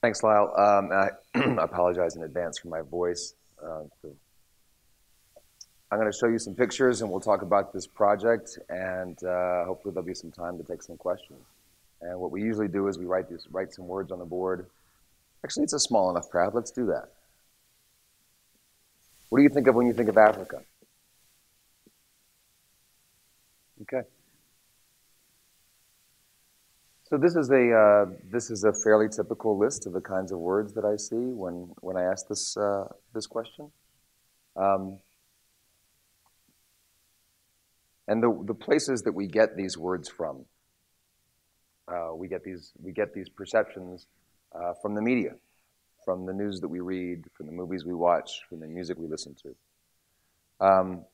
Thanks, Lyle. Um, I apologize in advance for my voice. Uh, I'm going to show you some pictures and we'll talk about this project and uh, hopefully there'll be some time to take some questions. And what we usually do is we write, these, write some words on the board. Actually, it's a small enough crowd. Let's do that. What do you think of when you think of Africa? Okay. So this is a uh, this is a fairly typical list of the kinds of words that I see when when I ask this uh, this question. Um, and the the places that we get these words from, uh, we get these we get these perceptions uh, from the media, from the news that we read, from the movies we watch, from the music we listen to. Um,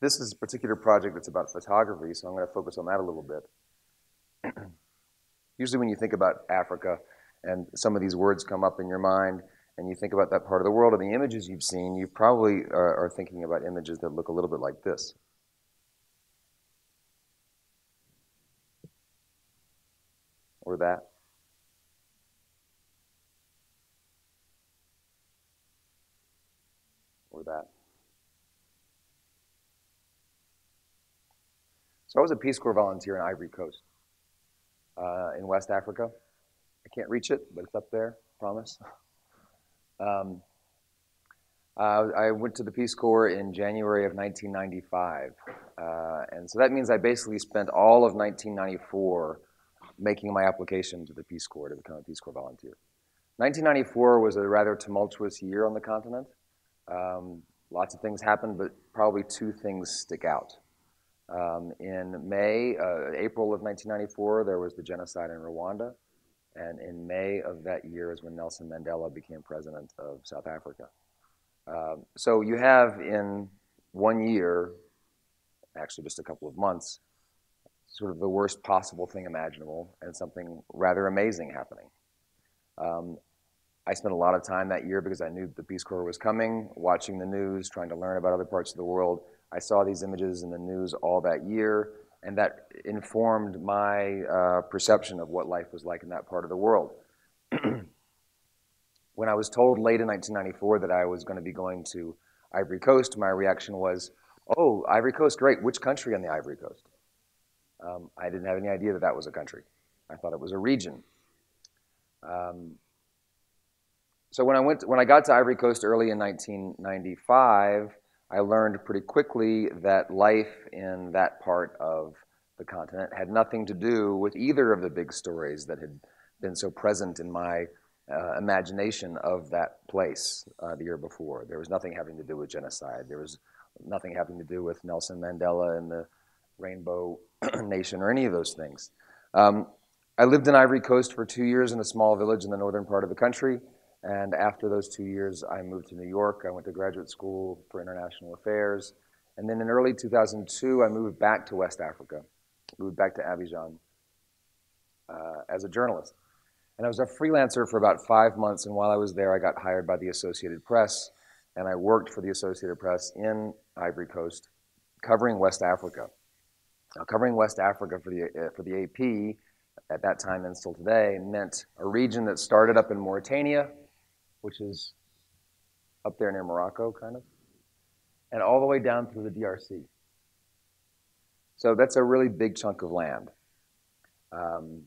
this is a particular project that's about photography, so I'm going to focus on that a little bit. Usually, when you think about Africa and some of these words come up in your mind, and you think about that part of the world and the images you've seen, you probably are, are thinking about images that look a little bit like this. Or that. Or that. So I was a Peace Corps volunteer in Ivory Coast uh, in West Africa. I can't reach it, but it's up there, promise. Um, uh, I went to the Peace Corps in January of 1995. Uh, and so that means I basically spent all of 1994 making my application to the Peace Corps to become a Peace Corps volunteer. 1994 was a rather tumultuous year on the continent. Um, lots of things happened, but probably two things stick out. Um, in May, uh, April of 1994, there was the genocide in Rwanda. And in May of that year is when Nelson Mandela became president of South Africa. Um, so you have in one year, actually just a couple of months, sort of the worst possible thing imaginable and something rather amazing happening. Um, I spent a lot of time that year because I knew the Peace Corps was coming, watching the news, trying to learn about other parts of the world, I saw these images in the news all that year, and that informed my uh, perception of what life was like in that part of the world. when I was told late in 1994 that I was going to be going to Ivory Coast, my reaction was, oh, Ivory Coast, great. Which country on the Ivory Coast? Um, I didn't have any idea that that was a country. I thought it was a region. Um, so when I went, when I got to Ivory Coast early in 1995, I learned pretty quickly that life in that part of the continent had nothing to do with either of the big stories that had been so present in my uh, imagination of that place uh, the year before. There was nothing having to do with genocide. There was nothing having to do with Nelson Mandela and the Rainbow Nation or any of those things. Um, I lived in Ivory Coast for two years in a small village in the northern part of the country. And after those two years, I moved to New York. I went to graduate school for international affairs. And then in early 2002, I moved back to West Africa, moved back to Abidjan uh, as a journalist. And I was a freelancer for about five months. And while I was there, I got hired by the Associated Press. And I worked for the Associated Press in Ivory Coast, covering West Africa. Now, covering West Africa for the, uh, for the AP at that time and still today meant a region that started up in Mauritania which is up there near Morocco, kind of, and all the way down through the DRC. So that's a really big chunk of land. Um,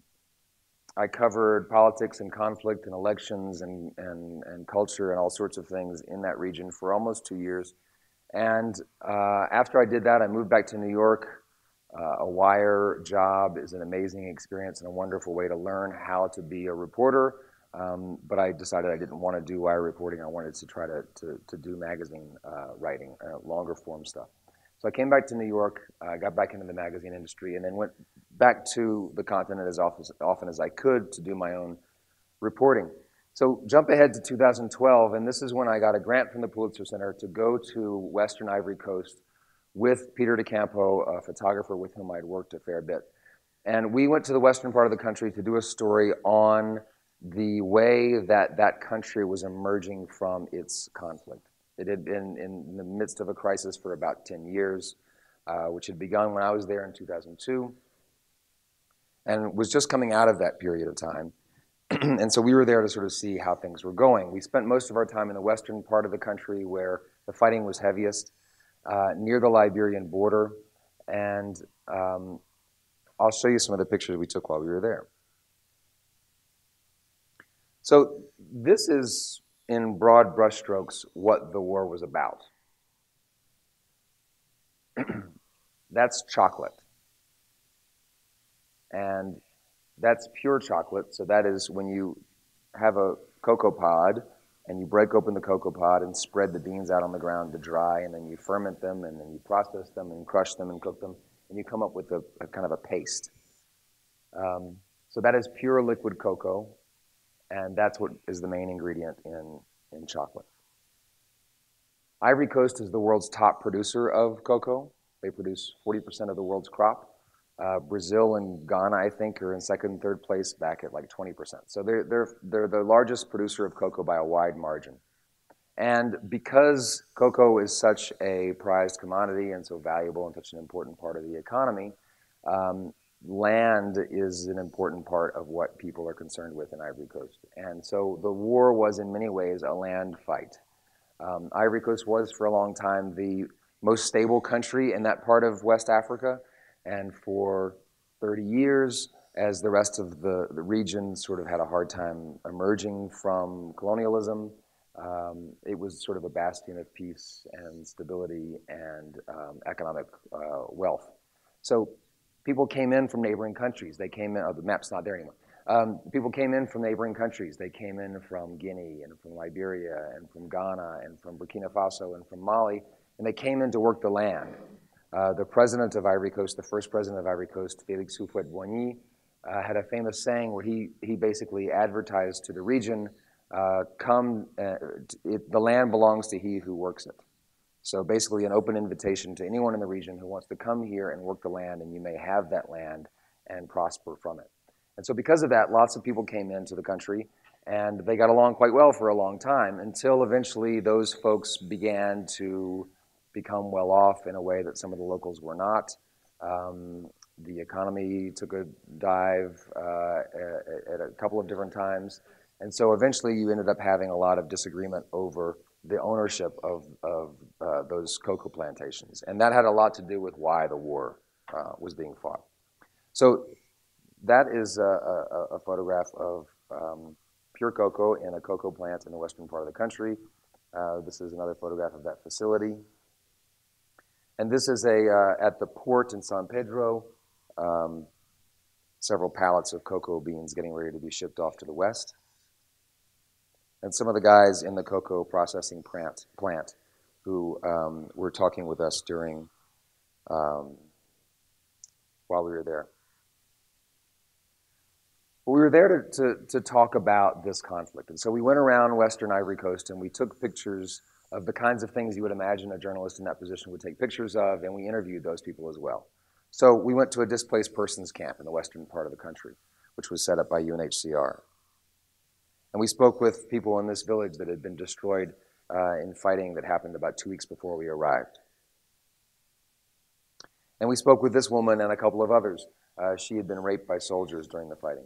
I covered politics and conflict and elections and, and, and culture and all sorts of things in that region for almost two years. And uh, after I did that, I moved back to New York. Uh, a wire job is an amazing experience and a wonderful way to learn how to be a reporter but I decided I didn't want to do wire reporting. I wanted to try to, to, to do magazine uh, writing, uh, longer form stuff. So I came back to New York, uh, got back into the magazine industry, and then went back to the continent as often, often as I could to do my own reporting. So jump ahead to 2012, and this is when I got a grant from the Pulitzer Center to go to Western Ivory Coast with Peter DiCampo, a photographer with whom I'd worked a fair bit. And we went to the western part of the country to do a story on the way that that country was emerging from its conflict. It had been in the midst of a crisis for about 10 years, uh, which had begun when I was there in 2002, and was just coming out of that period of time. and so we were there to sort of see how things were going. We spent most of our time in the western part of the country where the fighting was heaviest, uh, near the Liberian border, and um, I'll show you some of the pictures we took while we were there. So this is, in broad brushstrokes, what the war was about. That's chocolate. And that's pure chocolate. So that is when you have a cocoa pod and you break open the cocoa pod and spread the beans out on the ground to dry, and then you ferment them, and then you process them and crush them and cook them, and you come up with a, a kind of a paste. Um, so that is pure liquid cocoa, and that's what is the main ingredient in, in chocolate. Ivory Coast is the world's top producer of cocoa. They produce 40% of the world's crop. Uh, Brazil and Ghana, I think, are in second and third place back at like 20%. So they're, they're, they're the largest producer of cocoa by a wide margin. And because cocoa is such a prized commodity and so valuable and such an important part of the economy, um, land is an important part of what people are concerned with in Ivory Coast. And so the war was in many ways a land fight. Um, Ivory Coast was for a long time the most stable country in that part of West Africa. And for 30 years, as the rest of the, the region sort of had a hard time emerging from colonialism, um, it was sort of a bastion of peace and stability and um, economic uh, wealth. So people came in from neighboring countries. They came in, oh, the map's not there anymore. Um, people came in from neighboring countries. They came in from Guinea and from Liberia and from Ghana and from Burkina Faso and from Mali, and they came in to work the land. Uh, the president of Ivory Coast, the first president of Ivory Coast, Felix Houphouët-Boigny, uh, had a famous saying where he, he basically advertised to the region, uh, come, uh, it, the land belongs to he who works it. So basically an open invitation to anyone in the region who wants to come here and work the land and you may have that land and prosper from it. And so because of that, lots of people came into the country and they got along quite well for a long time until eventually those folks began to become well off in a way that some of the locals were not. Um, the economy took a dive uh, at, at, a couple of different times. And so eventually you ended up having a lot of disagreement over the ownership of, of uh, those cocoa plantations. And that had a lot to do with why the war uh, was being fought. So that is a, a, a photograph of um, pure cocoa in a cocoa plant in the western part of the country. Uh, this is another photograph of that facility. And this is a, uh, at the port in San Pedro, um, several pallets of cocoa beans getting ready to be shipped off to the west. And some of the guys in the cocoa processing plant, plant who um, were talking with us during, um, while we were there. we were there to, to, to talk about this conflict. And so we went around Western Ivory Coast and we took pictures of the kinds of things you would imagine a journalist in that position would take pictures of, and we interviewed those people as well. So we went to a displaced persons camp in the western part of the country, which was set up by UNHCR. And we spoke with people in this village that had been destroyed uh, in fighting that happened about two weeks before we arrived. And we spoke with this woman and a couple of others. Uh, she had been raped by soldiers during the fighting.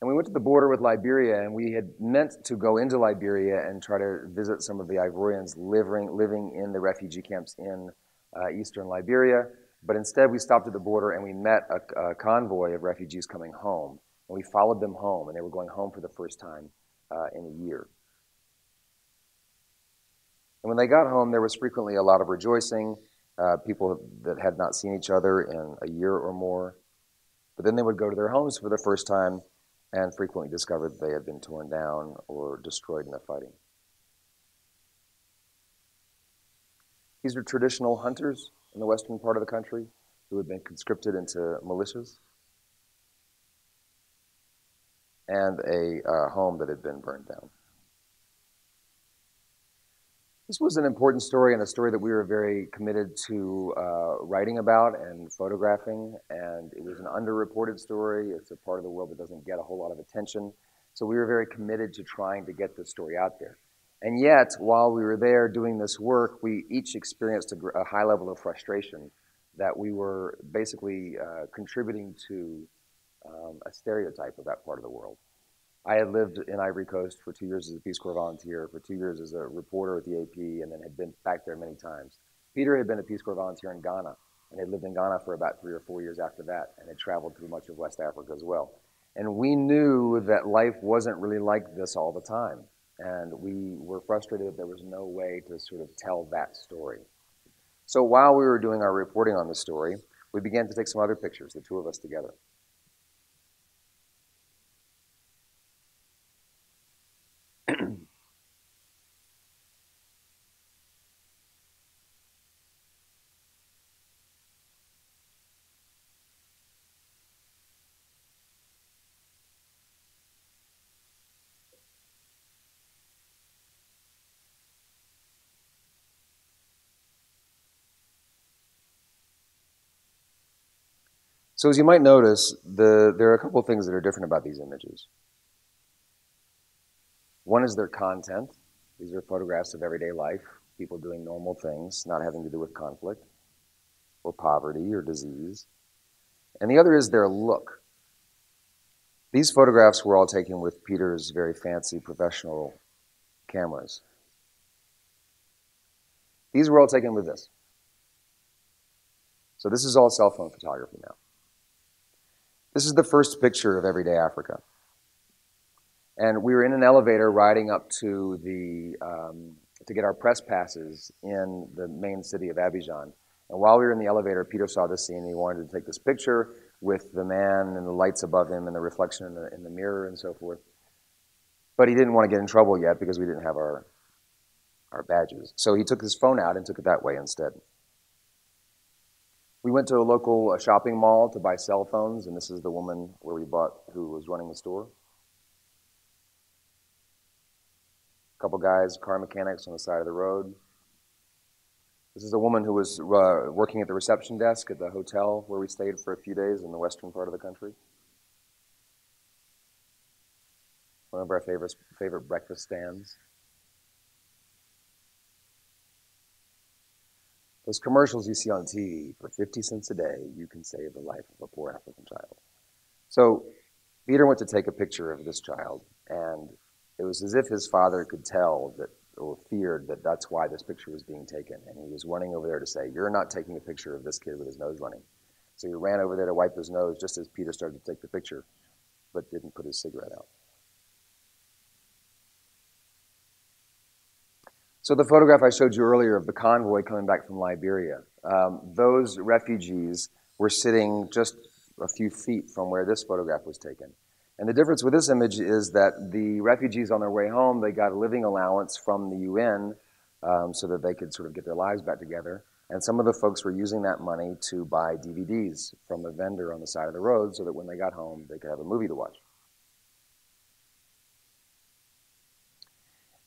And we went to the border with Liberia, and we had meant to go into Liberia and try to visit some of the Ivorians living, living in the refugee camps in uh, eastern Liberia. But instead, we stopped at the border and we met a, a, convoy of refugees coming home. And we followed them home, and they were going home for the first time uh, in a year. And when they got home, there was frequently a lot of rejoicing, uh, people that had not seen each other in a year or more. But then they would go to their homes for the first time and frequently discovered they had been torn down or destroyed in the fighting. These are traditional hunters in the western part of the country who had been conscripted into militias and a uh, home that had been burned down. This was an important story and a story that we were very committed to uh, writing about and photographing. And it was an underreported story. It's a part of the world that doesn't get a whole lot of attention. So we were very committed to trying to get this story out there. And yet, while we were there doing this work, we each experienced a, a high level of frustration that we were basically uh, contributing to um, a stereotype of that part of the world. I had lived in Ivory Coast for two years as a Peace Corps volunteer, for two years as a reporter at the AP, and then had been back there many times. Peter had been a Peace Corps volunteer in Ghana, and had lived in Ghana for about three or four years after that, and had traveled through much of West Africa as well. And we knew that life wasn't really like this all the time. And we were frustrated that there was no way to sort of tell that story. So while we were doing our reporting on the story, we began to take some other pictures, the two of us together. So as you might notice, the, there are a couple of things that are different about these images. One is their content. These are photographs of everyday life, people doing normal things, not having to do with conflict or poverty or disease. And the other is their look. These photographs were all taken with Peter's very fancy professional cameras. These were all taken with this. So this is all cell phone photography now. This is the first picture of everyday Africa. And we were in an elevator riding up to the um, to get our press passes in the main city of Abidjan. And while we were in the elevator, Peter saw this scene and he wanted to take this picture with the man and the lights above him and the reflection in the, in the mirror and so forth. But he didn't want to get in trouble yet because we didn't have our, our badges. So he took his phone out and took it that way instead. We went to a local uh, shopping mall to buy cell phones, and this is the woman where we bought who was running the store. A couple guys, car mechanics on the side of the road. This is a woman who was uh, working at the reception desk at the hotel where we stayed for a few days in the western part of the country. One of our favorite, favorite breakfast stands. Those commercials you see on TV for 50 cents a day, you can save the life of a poor African child. So Peter went to take a picture of this child, and it was as if his father could tell that or feared that that's why this picture was being taken. And he was running over there to say, You're not taking a picture of this kid with his nose running. So he ran over there to wipe his nose just as Peter started to take the picture, but didn't put his cigarette out. So the photograph I showed you earlier of the convoy coming back from Liberia, um, those refugees were sitting just a few feet from where this photograph was taken. And the difference with this image is that the refugees on their way home, they got a living allowance from the UN um, so that they could sort of get their lives back together. And some of the folks were using that money to buy DVDs from the vendor on the side of the road so that when they got home, they could have a movie to watch.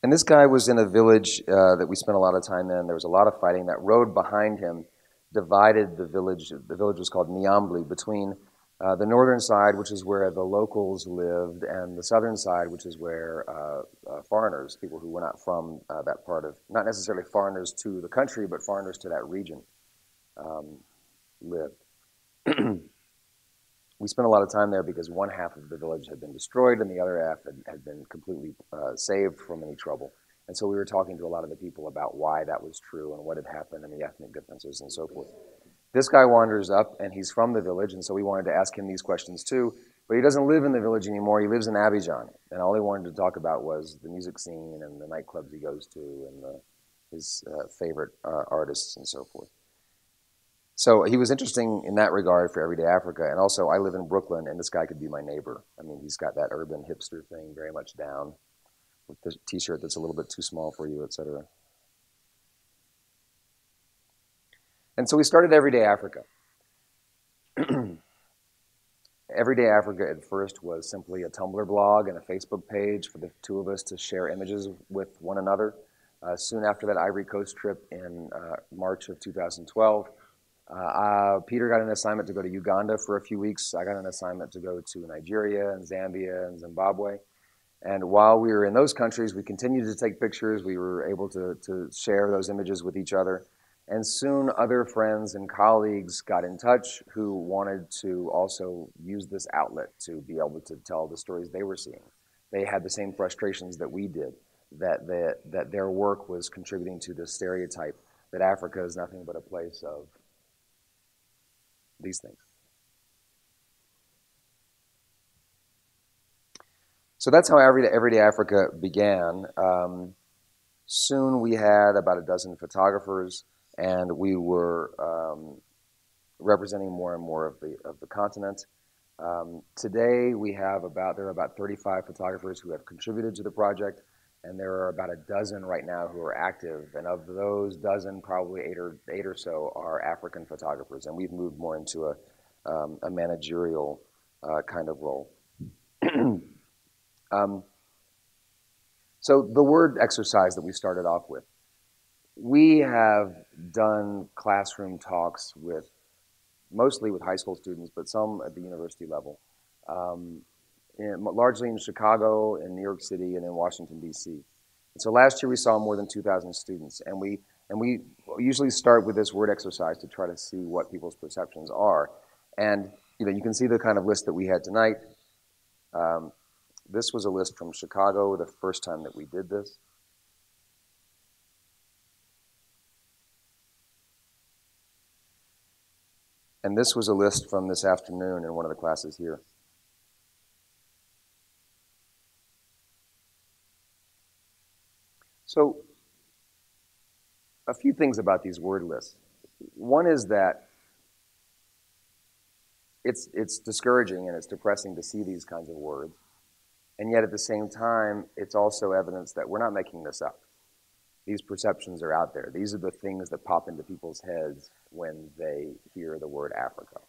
And this guy was in a village uh, that we spent a lot of time in. There was a lot of fighting. That road behind him divided the village. The village was called Niambli between uh, the northern side, which is where the locals lived, and the southern side, which is where uh, uh foreigners, people who were not from uh, that part of, not necessarily foreigners to the country, but foreigners to that region, um, lived. we spent a lot of time there because one half of the village had been destroyed and the other half had, had been completely uh, saved from any trouble. And so we were talking to a lot of the people about why that was true and what had happened and the ethnic differences and so forth. This guy wanders up and he's from the village, and so we wanted to ask him these questions too. But he doesn't live in the village anymore. He lives in Abidjan. And all he wanted to talk about was the music scene and the nightclubs he goes to and the, his uh, favorite uh, artists and so forth. So he was interesting in that regard for Everyday Africa. And also, I live in Brooklyn, and this guy could be my neighbor. I mean, he's got that urban hipster thing very much down with the t shirt that's a little bit too small for you, etc. And so we started Everyday Africa. Everyday Africa at first was simply a Tumblr blog and a Facebook page for the two of us to share images with one another. Uh, soon after that Ivory Coast trip in uh, March of 2012, uh, uh, Peter got an assignment to go to Uganda for a few weeks. I got an assignment to go to Nigeria and Zambia and Zimbabwe. And while we were in those countries, we continued to take pictures. We were able to, to share those images with each other. And soon other friends and colleagues got in touch who wanted to also use this outlet to be able to tell the stories they were seeing. They had the same frustrations that we did, that, the, that their work was contributing to the stereotype that Africa is nothing but a place of these things. So that's how Everyday, Everyday Africa began. Um, soon we had about a dozen photographers, and we were um, representing more and more of the, of the continent. Um, today we have about, there are about 35 photographers who have contributed to the project, and there are about a dozen right now who are active. And of those dozen, probably eight or, eight or so are African photographers, and we've moved more into a, um, a managerial uh, kind of role. Um, so the word exercise that we started off with, we have done classroom talks with, mostly with high school students, but some at the university level, um, in, largely in Chicago, in New York City, and in Washington, D.C. So last year we saw more than 2,000 students, and we, and we usually start with this word exercise to try to see what people's perceptions are. And you know, you can see the kind of list that we had tonight. Um, this was a list from Chicago the first time that we did this. And this was a list from this afternoon in one of the classes here. So, a few things about these word lists. One is that it's, it's discouraging and it's depressing to see these kinds of words. And yet, at the same time, it's also evidence that we're not making this up. These perceptions are out there. These are the things that pop into people's heads when they hear the word Africa.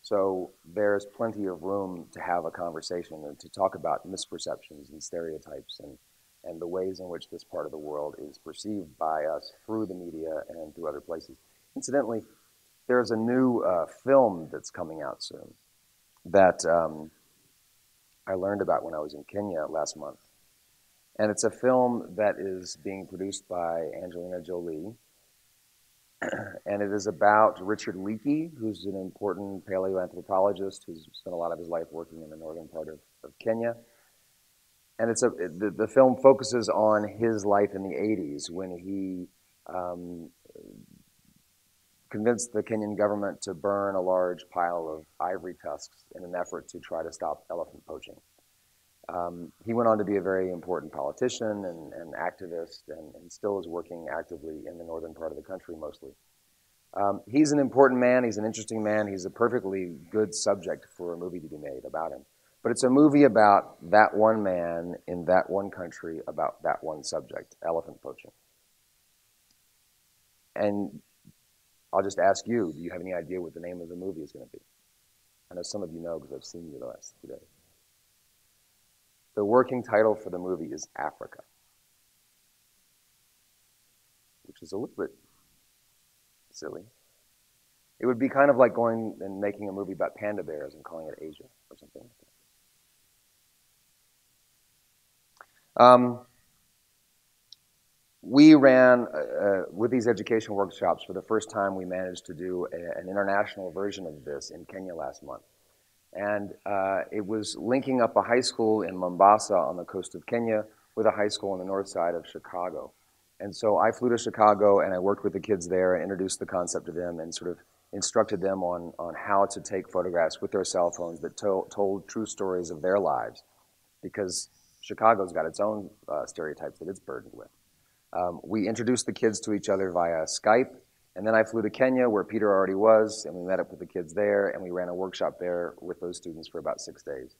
So there's plenty of room to have a conversation and to talk about misperceptions and stereotypes and, and the ways in which this part of the world is perceived by us through the media and through other places. Incidentally, there's a new uh, film that's coming out soon that um, I learned about when I was in Kenya last month. And it's a film that is being produced by Angelina Jolie. and it is about Richard Leakey, who's an important paleoanthropologist who's spent a lot of his life working in the northern part of, of Kenya. And it's a, the, the film focuses on his life in the 80s when he um, convinced the Kenyan government to burn a large pile of ivory tusks in an effort to try to stop elephant poaching. Um, he went on to be a very important politician and, and activist and, and, still is working actively in the northern part of the country mostly. Um, he's an important man, he's an interesting man, he's a perfectly good subject for a movie to be made about him. But it's a movie about that one man in that one country about that one subject, elephant poaching. And I'll just ask you, do you have any idea what the name of the movie is going to be? I know some of you know because I've seen you the last few days. The working title for the movie is Africa, which is a little bit silly. It would be kind of like going and making a movie about panda bears and calling it Asia or something like that. Um, we ran, uh, uh, with these education workshops, for the first time, we managed to do a, an international version of this in Kenya last month. And uh, it was linking up a high school in Mombasa on the coast of Kenya with a high school on the north side of Chicago. And so I flew to Chicago and I worked with the kids there and introduced the concept to them and sort of instructed them on, on how to take photographs with their cell phones that to told true stories of their lives. Because Chicago's got its own uh, stereotypes that it's burdened with. Um, we introduced the kids to each other via Skype, and then I flew to Kenya where Peter already was, and we met up with the kids there, and we ran a workshop there with those students for about six days.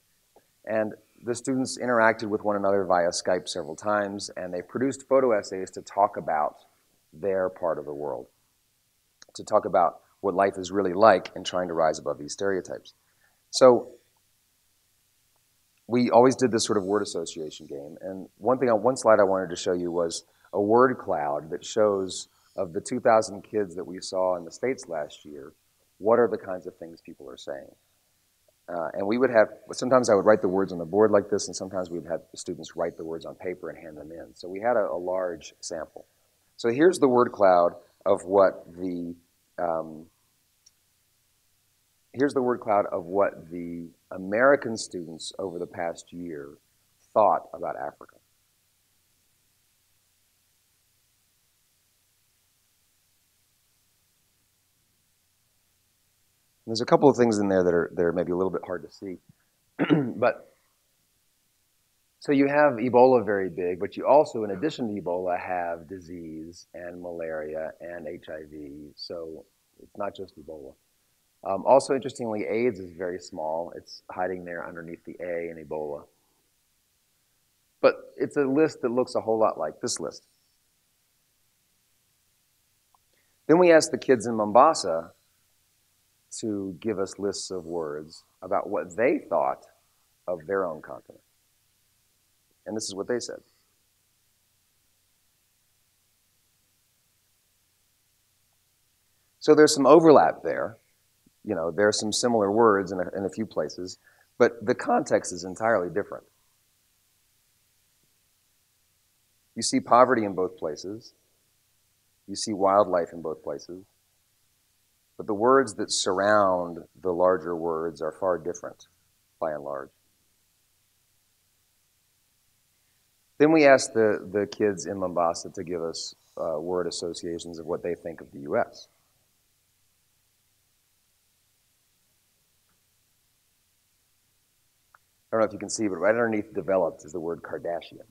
And the students interacted with one another via Skype several times, and they produced photo essays to talk about their part of the world, to talk about what life is really like and trying to rise above these stereotypes. So we always did this sort of word association game. And one thing on one slide I wanted to show you was a word cloud that shows of the 2,000 kids that we saw in the States last year, what are the kinds of things people are saying. Uh, and we would have, sometimes I would write the words on the board like this, and sometimes we'd have students write the words on paper and hand them in. So we had a, a large sample. So here's the word cloud. of what the um, here's the word cloud of what the American students over the past year thought about Africa. There's a couple of things in there that are, that are maybe a little bit hard to see. but so you have Ebola very big, but you also, in addition to Ebola, have disease and malaria and HIV. So it's not just Ebola. Um, also, interestingly, AIDS is very small. It's hiding there underneath the A in Ebola. But it's a list that looks a whole lot like this list. Then we asked the kids in Mombasa to give us lists of words about what they thought of their own continent. And this is what they said. So there's some overlap there. You know, there are some similar words in a, in a few places, but the context is entirely different. You see poverty in both places. You see wildlife in both places. But the words that surround the larger words are far different by and large. Then we asked the, the kids in Mombasa to give us uh, word associations of what they think of the U.S. don't know if you can see, but right underneath developed is the word Kardashian.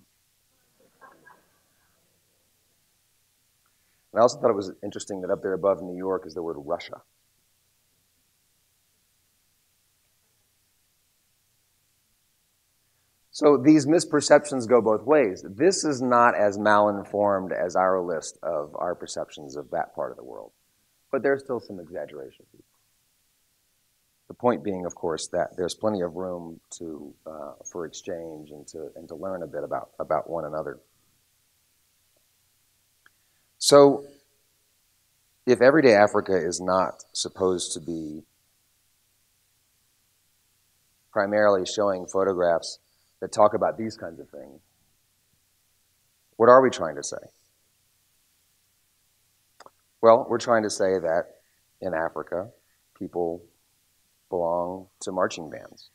And I also thought it was interesting that up there above New York is the word Russia. So these misperceptions go both ways. This is not as malinformed as our list of our perceptions of that part of the world, but there's still some exaggeration. The point being, of course, that there's plenty of room to, uh, for exchange and to, and to learn a bit about, about one another. So, if Everyday Africa is not supposed to be primarily showing photographs that talk about these kinds of things, what are we trying to say? Well, we're trying to say that in Africa, people belong to marching bands.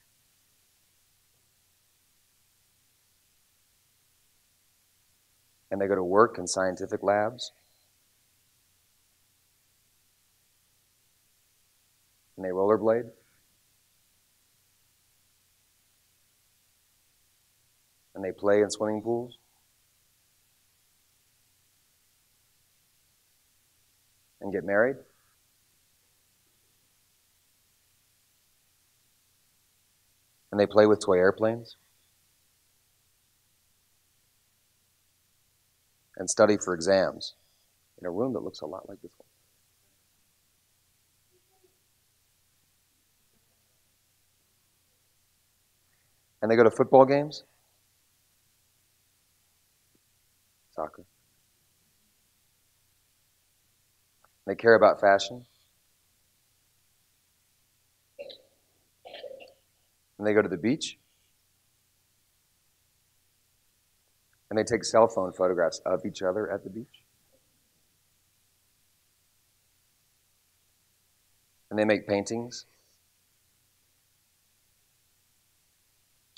And they go to work in scientific labs. And they rollerblade. and they play in swimming pools? And get married? And they play with toy airplanes? And study for exams in a room that looks a lot like this one. And they go to football games? soccer. They care about fashion. And they go to the beach. And they take cell phone photographs of each other at the beach. And they make paintings.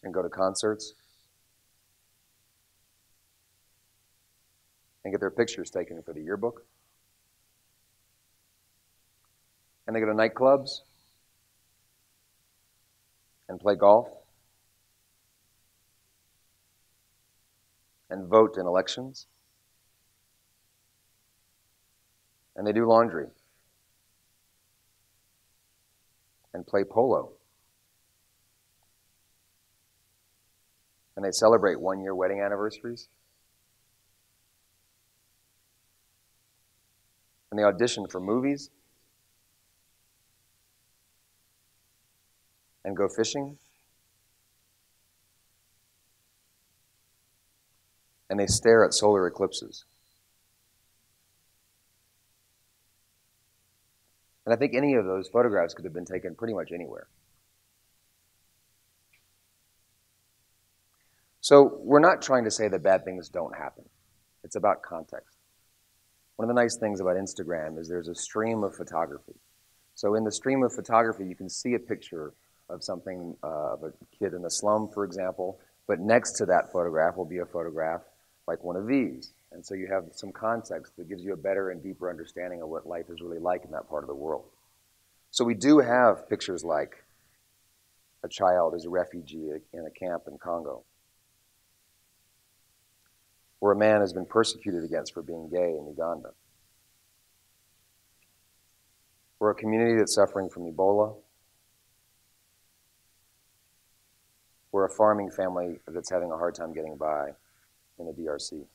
And go to concerts. and get their pictures taken for the yearbook. And they go to nightclubs and play golf and vote in elections. And they do laundry and play polo. And they celebrate one year wedding anniversaries. and they audition for movies and go fishing. And they stare at solar eclipses. And I think any of those photographs could have been taken pretty much anywhere. So we're not trying to say that bad things don't happen. It's about context. One of the nice things about Instagram is there's a stream of photography. So in the stream of photography, you can see a picture of something, uh, of a kid in a slum, for example, but next to that photograph will be a photograph like one of these. And so you have some context that gives you a better and deeper understanding of what life is really like in that part of the world. So we do have pictures like a child as a refugee in a camp in Congo, where a man has been persecuted against for being gay in Uganda. We're a community that's suffering from Ebola. We're a farming family that's having a hard time getting by in the DRC.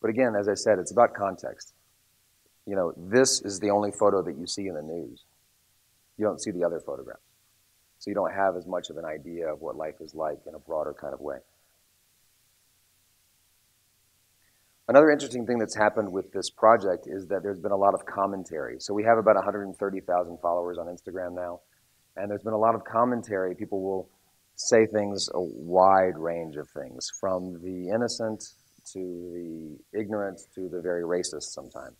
But again, as I said, it's about context. You know, this is the only photo that you see in the news. You don't see the other photographs. So you don't have as much of an idea of what life is like in a broader kind of way. Another interesting thing that's happened with this project is that there's been a lot of commentary. So we have about 130,000 followers on Instagram now, and there's been a lot of commentary. People will say things, a wide range of things, from the innocent to the ignorant to the very racist sometimes.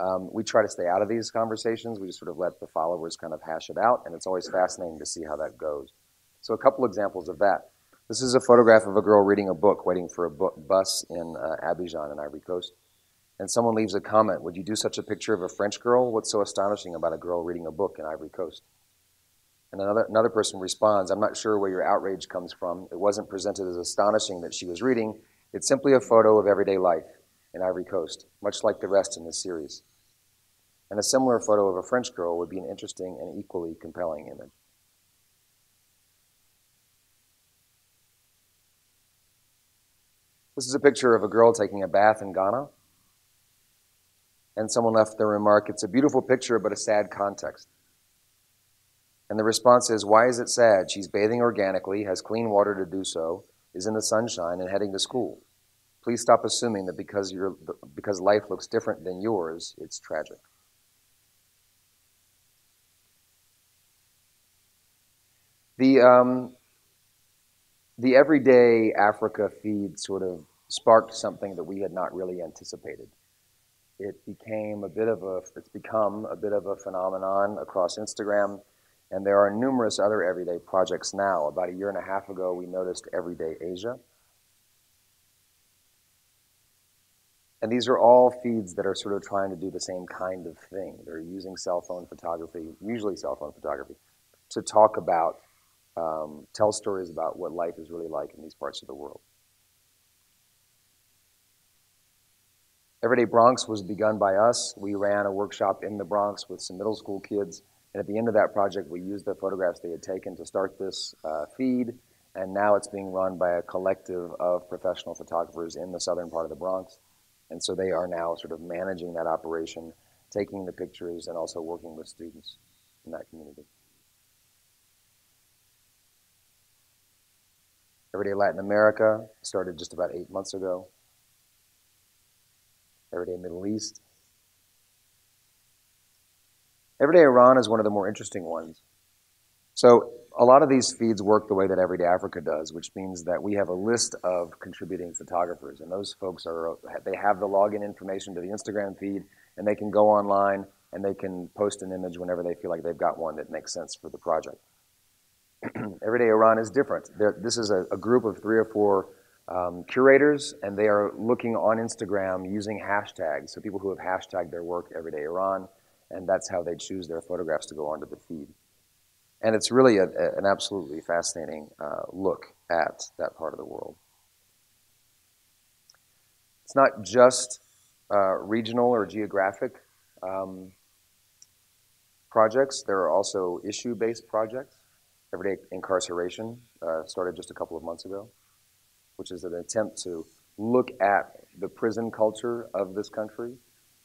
Um, we try to stay out of these conversations. We just sort of let the followers kind of hash it out, and it's always fascinating to see how that goes. So a couple examples of that. This is a photograph of a girl reading a book, waiting for a bus in uh, Abidjan in Ivory Coast. And someone leaves a comment, would you do such a picture of a French girl? What's so astonishing about a girl reading a book in Ivory Coast? And another, another person responds, I'm not sure where your outrage comes from. It wasn't presented as astonishing that she was reading. It's simply a photo of everyday life in Ivory Coast, much like the rest in this series. And a similar photo of a French girl would be an interesting and equally compelling image. This is a picture of a girl taking a bath in Ghana. And someone left the remark, it's a beautiful picture, but a sad context. And the response is, why is it sad? She's bathing organically, has clean water to do so, is in the sunshine, and heading to school. Please stop assuming that because, you because life looks different than yours, it's tragic. The, um, the everyday Africa feed sort of sparked something that we had not really anticipated. It became a bit of a, it's become a bit of a phenomenon across Instagram, and there are numerous other everyday projects now. About a year and a half ago, we noticed Everyday Asia. And these are all feeds that are sort of trying to do the same kind of thing. They're using cell phone photography, usually cell phone photography, to talk about um, tell stories about what life is really like in these parts of the world. Everyday Bronx was begun by us. We ran a workshop in the Bronx with some middle school kids. And at the end of that project, we used the photographs they had taken to start this uh, feed. And now it's being run by a collective of professional photographers in the southern part of the Bronx. And so they are now sort of managing that operation, taking the pictures, and also working with students in that community. Everyday Latin America started just about eight months ago. Everyday Middle East. Everyday Iran is one of the more interesting ones. So a lot of these feeds work the way that Everyday Africa does, which means that we have a list of contributing photographers, and those folks are they have the login information to the Instagram feed, and they can go online and they can post an image whenever they feel like they've got one that makes sense for the project. Everyday Iran is different. They're, this is a, a, group of three or four um, curators, and they are looking on Instagram using hashtags. So people who have hashtagged their work Everyday Iran, and that's how they choose their photographs to go onto the feed. And it's really a, a, an absolutely fascinating uh, look at that part of the world. It's not just uh, regional or geographic um, projects. There are also issue-based projects. Everyday Incarceration uh, started just a couple of months ago, which is an attempt to look at the prison culture of this country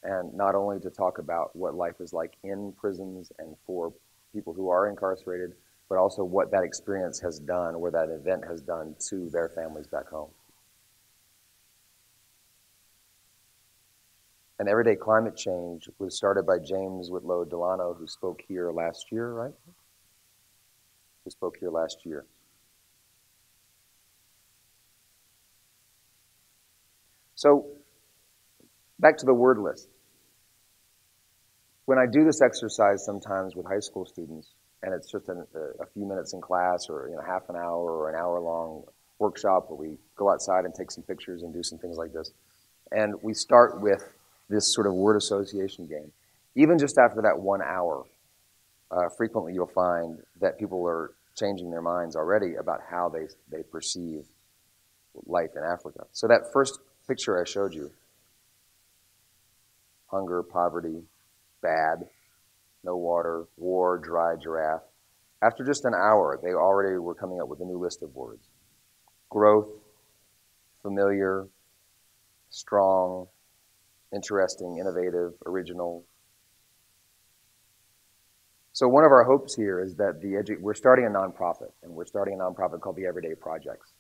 and not only to talk about what life is like in prisons and for people who are incarcerated, but also what that experience has done, or that event has done to their families back home. And Everyday Climate Change was started by James Whitlow Delano, who spoke here last year, right? who spoke here last year. So back to the word list. When I do this exercise sometimes with high school students, and it's just a, a few minutes in class or you know, half an hour or an hour long workshop where we go outside and take some pictures and do some things like this. And we start with this sort of word association game. Even just after that one hour, uh, frequently you'll find that people are changing their minds already about how they, they perceive life in Africa. So that first picture I showed you, hunger, poverty, bad, no water, war, dry giraffe. After just an hour, they already were coming up with a new list of words. Growth, familiar, strong, interesting, innovative, original. So one of our hopes here is that the edu- we're starting a nonprofit, and we're starting a nonprofit called the Everyday Projects.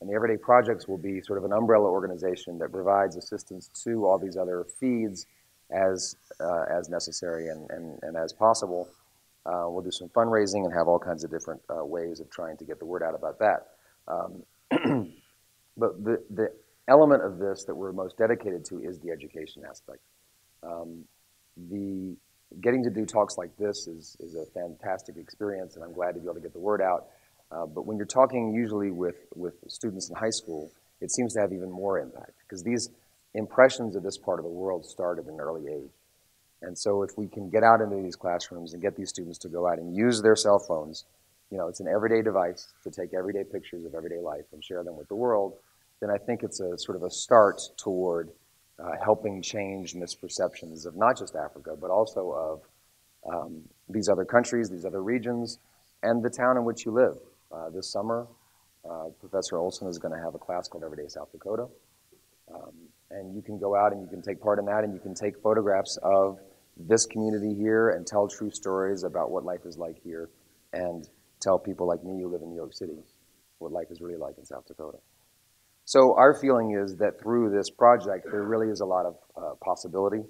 And the Everyday Projects will be sort of an umbrella organization that provides assistance to all these other feeds as, uh, as necessary and, and, and as possible. Uh, we'll do some fundraising and have all kinds of different uh, ways of trying to get the word out about that. Um, but the, the element of this that we're most dedicated to is the education aspect. Um, the getting to do talks like this is, is a fantastic experience, and I'm glad to be able to get the word out. Uh, but when you're talking usually with, with students in high school, it seems to have even more impact because these impressions of this part of the world start at an early age. And so if we can get out into these classrooms and get these students to go out and use their cell phones, you know, it's an everyday device to take everyday pictures of everyday life and share them with the world, then I think it's a sort of a start toward uh, helping change misperceptions of not just Africa, but also of um, these other countries, these other regions, and the town in which you live. Uh, this summer, uh, Professor Olson is going to have a class called Everyday South Dakota. Um, and you can go out and you can take part in that and you can take photographs of this community here and tell true stories about what life is like here and tell people like me who live in New York City what life is really like in South Dakota. So our feeling is that through this project, there really is a lot of uh, possibility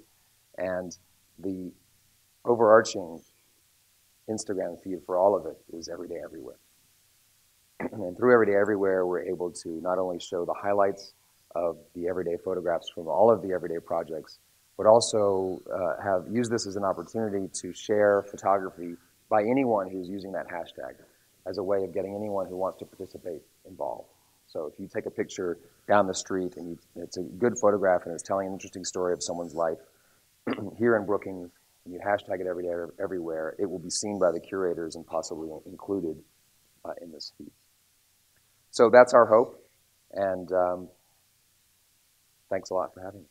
and the overarching Instagram feed for all of it is Everyday Everywhere. and through Everyday Everywhere, we're able to not only show the highlights of the everyday photographs from all of the everyday projects, but also uh, have used this as an opportunity to share photography by anyone who's using that hashtag as a way of getting anyone who wants to participate involved. So if you take a picture down the street and you, it's a good photograph and it's telling an interesting story of someone's life here in Brookings, and you hashtag it every day, everywhere, it will be seen by the curators and possibly included uh, in this feed. So that's our hope, and um, Thanks a lot for having me.